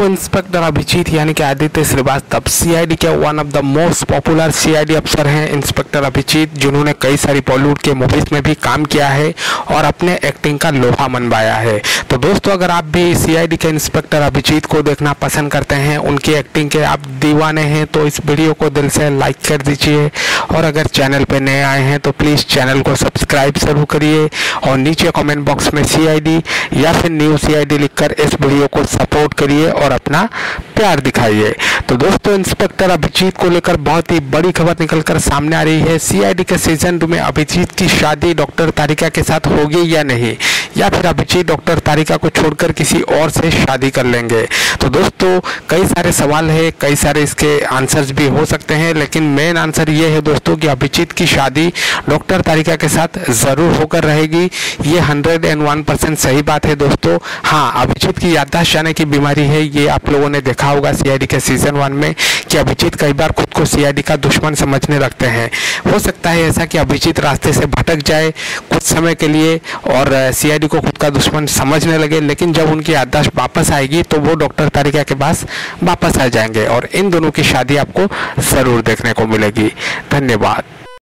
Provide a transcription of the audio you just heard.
Inspector Abhijeet यानी कि Aditya Srivastava CID के one of the most popular CID अफसर हैं इंस्पेक्टर अभिजीत जिन्होंने कई सारी बॉलीवुड के मूवीज़ में भी काम किया है और अपने एक्टिंग का लोहा मनवाया है। तो दोस्तों, अगर आप भी सीआईडी के इंस्पेक्टर अभिजीत को देखना पसंद करते हैं, उनकी एक्टिंग के आप दीवाने हैं तो इस वीडियो को दिल से लाइक कर दीजिए। और अगर चैनल पर नए आए हैं तो प्लीज़ चैनल को सब्सक्राइब ज़रूर करिए और नीचे कॉमेंट बॉक्स में सीआईडी या फिर न्यू सीआईडी लिखकर इस वीडियो को सपोर्ट करिए और अपना प्यार दिखाइए। तो दोस्तों, इंस्पेक्टर अभिजीत को लेकर बहुत ही बड़ी खबर निकलकर सामने आ रही है। सीआईडी के सीज़न टू में अभिजीत की शादी डॉक्टर तारिका के साथ होगी या नहीं? या फिर अभिजीत डॉक्टर तारिका को छोड़कर किसी और से शादी कर लेंगे। तो दोस्तों, कई सारे सवाल है, कई सारे इसके आंसर्स भी हो सकते हैं, लेकिन मेन आंसर ये है दोस्तों कि अभिजीत की शादी डॉक्टर तारिका के साथ ज़रूर होकर रहेगी। ये हंड्रेड एंड वन परसेंट सही बात है दोस्तों। हाँ अभिजीत की याददाश्त जाने की बीमारी है, ये आप लोगों ने देखा होगा सीआईडी के सीज़न वन में कि अभिजीत कई बार खुद को सीआईडी का दुश्मन समझने लगते हैं। हो सकता है ऐसा कि अभिजीत रास्ते से भटक जाए कुछ समय के लिए और सीआईडी को खुद का दुश्मन समझने लगे, लेकिन जब उनकी याददाश्त वापस आएगी तो वो डॉक्टर तारिका के पास वापस आ जाएँगे और इन दोनों की शादी आपको ज़रूर देखने को मिलेगी। धन्यवाद।